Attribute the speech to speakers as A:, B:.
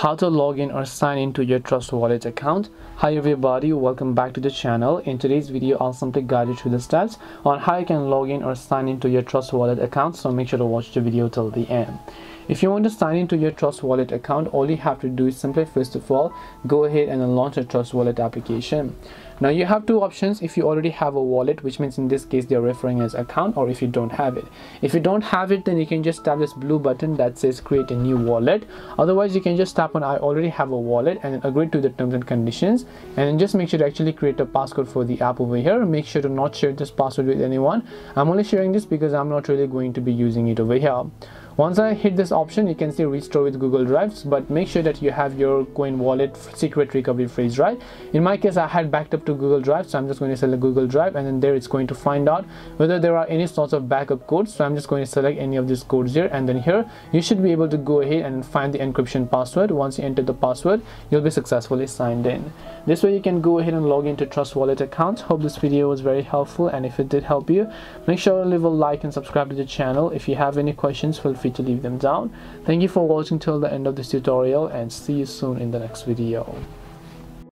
A: how to log in or sign into your trust wallet account. Hi everybody. Welcome back to the channel. In today's video i'll simply guide you through the steps on how you can log in or sign into your trust wallet account so make sure to watch the video till the end. If you want to sign into your Trust Wallet account, all you have to do is simply first of all, go ahead and launch a Trust Wallet application. Now you have two options if you already have a wallet, which means in this case they're referring as account or if you don't have it. If you don't have it, then you can just tap this blue button that says create a new wallet. Otherwise, you can just tap on I already have a wallet and agree to the terms and conditions and then just make sure to actually create a passcode for the app over here. Make sure to not share this password with anyone. I'm only sharing this because I'm not really going to be using it over here once I hit this option you can see restore with Google Drives but make sure that you have your coin wallet secret recovery phrase right? In my case I had backed up to Google Drive so I'm just going to select Google Drive and then there it's going to find out whether there are any sorts of backup codes. So I'm just going to select any of these codes here and then here you should be able to go ahead and find the encryption password. Once you enter the password you'll be successfully signed in. This way you can go ahead and log into Trust Wallet account. Hope this video was very helpful and if it did help you make sure to leave a like and subscribe to the channel. If you have any questions feel free free to leave them down. Thank you for watching till the end of this tutorial and see you soon in the next video